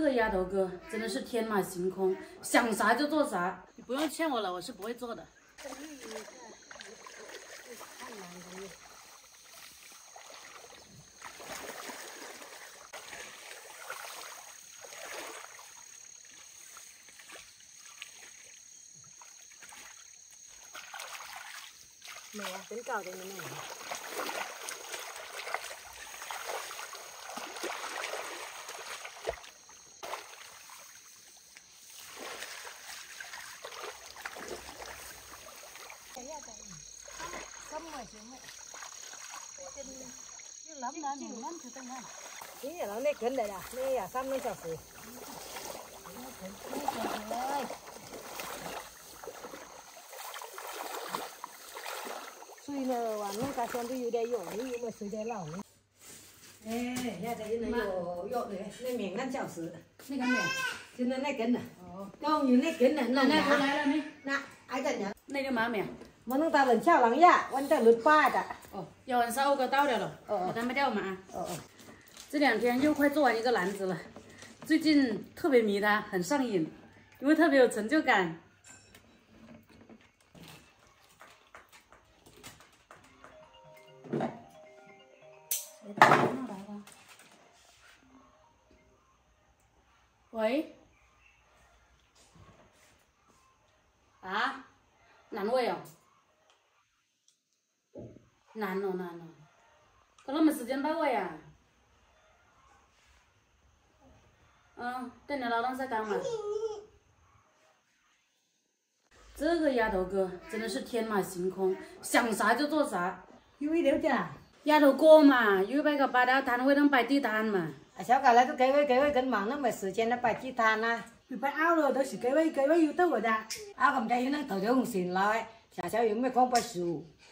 个丫头哥真的是天马行空，想啥就做啥。你不用劝我了，我是不会做的。没啊，真搞的没有。cái gì nó nét gần đây à nét à xăm lên cho phù suy nè và nó cá xem đi đây rồi đi mà suy đây lão ê nhà đây nó rồi rồi đấy nên miệng ngăn chảo sử nên cái miệng cho nên nét gần à đâu như nét gần à nó nè nè ai cần nhá này đâu má miệng 奶 nó 奶回 nè 来了没？nè ai cần nhá 那个嘛面。mà nó ta lần chảo lắng ya vẫn ta lượt ba đã 哦，要完烧个倒掉了，哦给他们掉嘛。ờ ờ 这两天又快做完一个篮子了，最近特别迷它，很上瘾，因为特别有成就感。喂？啊？哪位哦？难哦，难哦，可能没时间摆位啊。嗯，等你老东再讲嘛。这个丫头哥真的是天马行空，想啥就做啥。因为了解啊，丫头哥嘛，因为摆个摆摊位能摆地摊嘛。啊，小嘎来都给位，给位跟忙，那没时间来摆地摊啦。你摆好了，都是给位，给位 YouTuber。有那头条红心来，小小有没广告秀。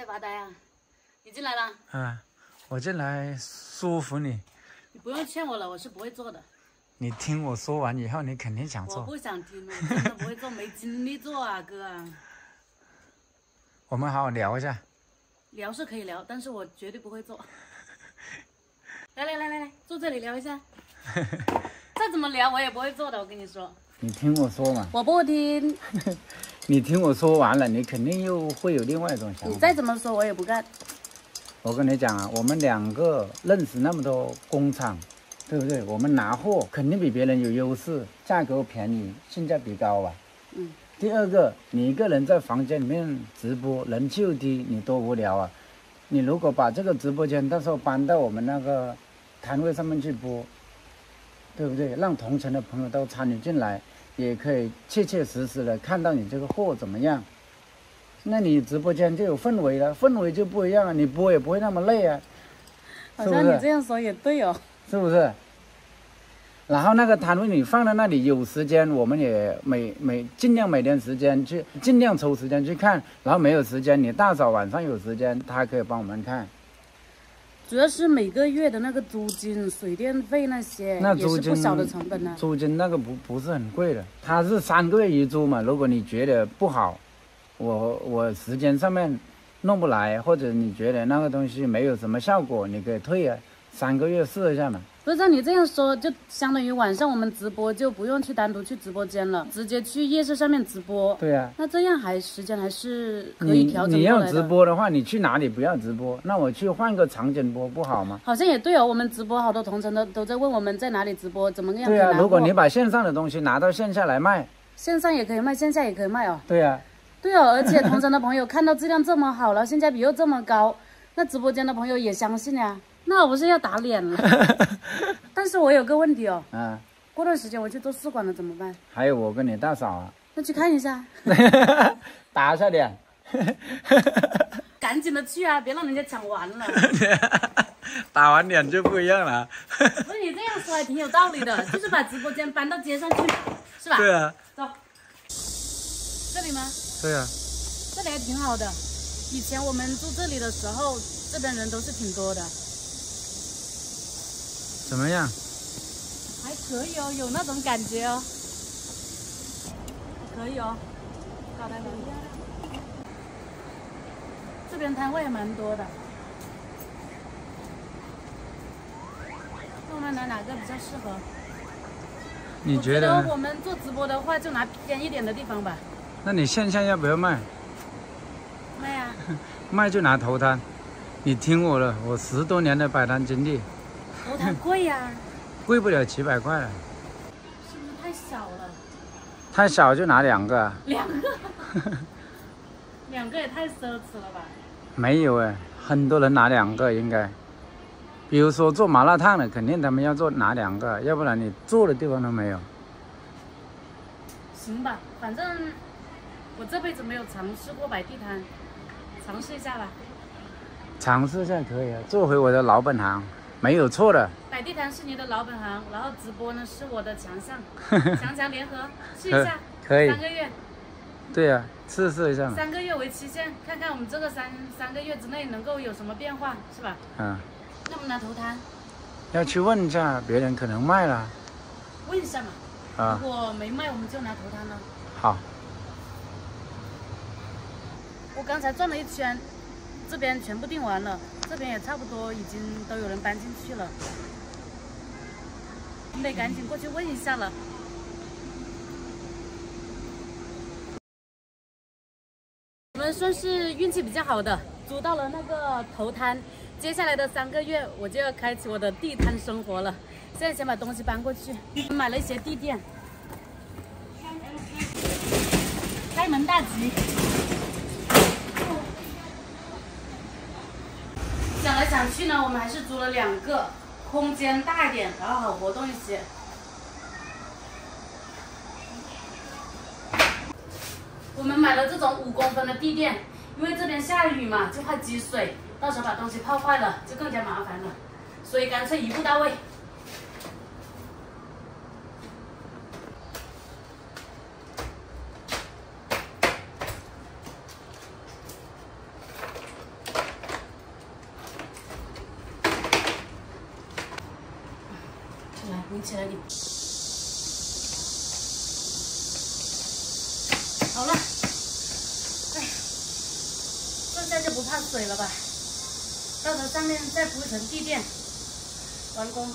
在发呆啊？你进来了？啊，我进来说服你。你不用劝我了，我是不会做的。你听我说完以后，你肯定想做。我不想听了，真的不会做，没精力做啊，哥啊。我们好好聊一下。聊是可以聊，但是我绝对不会做。来来来来来，坐这里聊一下。再怎么聊我也不会做的，我跟你说。你听我说嘛，我不听，你听我说完了，你肯定又会有另外一种想法你。再怎么说我也不干。我跟你讲啊，我们两个认识那么多工厂，对不对？我们拿货肯定比别人有优势，价格便宜，性价比高啊。嗯。第二个，你一个人在房间里面直播，人气又低，你多无聊啊！你如果把这个直播间到时候搬到我们那个摊位上面去播，对不对？让同城的朋友都参与进来，也可以切切实实的看到你这个货怎么样。那你直播间就有氛围了，氛围就不一样了，你播也不会那么累啊，好像你这样说也对哦。是不是？然后那个摊位你放在那里，有时间我们也每每尽量每天时间去，尽量抽时间去看。然后没有时间，你大早晚上有时间，他可以帮我们看。主要是每个月的那个租金、水电费那些，那租金也是不小的成本呢、租金那个不不是很贵的，它是三个月一租嘛。如果你觉得不好，我我时间上面弄不来，或者你觉得那个东西没有什么效果，你可以退啊，三个月试一下嘛。不是照你这样说，就相当于晚上我们直播就不用去单独去直播间了，直接去夜市上面直播。对呀、那这样还时间还是可以调整你要直。播的话，你去哪里不要直播？那我去换个场景播不好吗？好像也对哦，我们直播好多同城的都在问我们在哪里直播，怎么样对啊、如果你把线上的东西拿到线下来卖，线上也可以卖，线下也可以卖哦。对呀、对哦，而且同城的朋友看到质量这么好，了性价比又这么高，那直播间的朋友也相信呀，那我不是要打脸了？但是我有个问题哦，啊，过段时间我去做试管了怎么办？还有我跟你大嫂啊，那去看一下，打一下脸。赶紧的去啊，别让人家抢完了。打完脸就不一样了。不是你这样说还挺有道理的，就是把直播间搬到街上去，是吧？对啊，走，这里吗？对啊，这里还挺好的。以前我们住这里的时候，这边人都是挺多的，怎么样？还可以哦，有那种感觉哦，可以哦，搞得蛮漂亮。这边摊位也蛮多的，那我们拿哪个比较适合？你觉得呢？我们做直播的话，就拿偏一点的地方吧。那你线下要不要卖？卖啊，卖就拿头摊。你听我的，我十多年的摆摊经历，头摊贵呀、贵不了几百块了。是不是太小了？太小就拿两个啊，两个，两个也太奢侈了吧？没有哎，很多人拿两个应该。比如说做麻辣烫的，肯定他们要做拿两个，要不然你坐的地方都没有。行吧，反正我这辈子没有尝试过摆地摊，尝试一下吧。尝试一下可以啊，做回我的老本行，没有错的。摆地摊是你的老本行，然后直播呢是我的强项，强强联合，试一下。可以三个月，对呀、试试一下嘛。三个月为期限，看看我们这个三三个月之内能够有什么变化，是吧？嗯，那我们拿头摊要去问一下别人，可能卖了问一下嘛。啊如。果没卖，我们就拿头摊了。好，我刚才转了一圈，这边全部订完了，这边也差不多已经都有人搬进去了，你得赶紧过去问一下了。我们算是运气比较好的，租到了那个头摊。接下来的三个月，我就要开启我的地摊生活了。现在先把东西搬过去，买了一些地垫，开门大吉。想来想去呢，我们还是租了两个，空间大一点，然后好活动一些。我们买了这种五公分的地垫，因为这边下雨嘛，就怕积水，到时候把东西泡坏了就更加麻烦了，所以干脆一步到位。起来你。好了，哎，这下就不怕水了吧？到时候上面再铺一层地垫，完工。